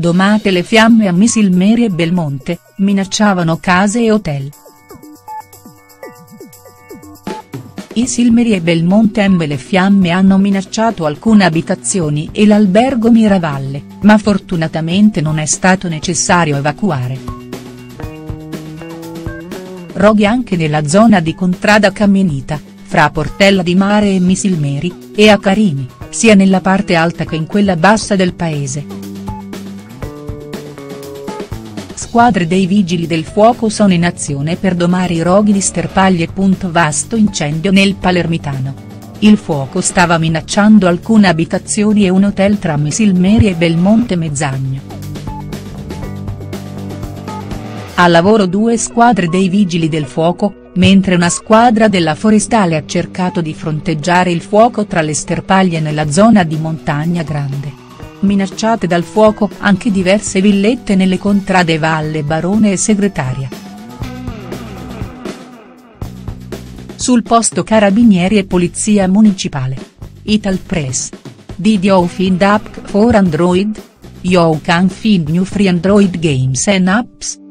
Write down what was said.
domate le fiamme a Misilmeri e Belmonte, minacciavano case e hotel. Isilmeri e Belmonte Embe le fiamme hanno minacciato alcune abitazioni e l'albergo Miravalle, ma fortunatamente non è stato necessario evacuare. Roghi anche nella zona di Contrada Caminita, fra Portella di Mare e Misilmeri, e a Carini, sia nella parte alta che in quella bassa del paese squadre dei vigili del fuoco sono in azione per domare i roghi di sterpaglie. Vasto incendio nel Palermitano. Il fuoco stava minacciando alcune abitazioni e un hotel tra Misilmeri e Belmonte Mezzagno. A lavoro due squadre dei vigili del fuoco, mentre una squadra della forestale ha cercato di fronteggiare il fuoco tra le sterpaglie nella zona di Montagna Grande minacciate dal fuoco anche diverse villette nelle contrade Valle Barone e Segretaria. Sul posto carabinieri e polizia municipale. Ital Press. Did you find app for Android? You can find new free Android games and apps.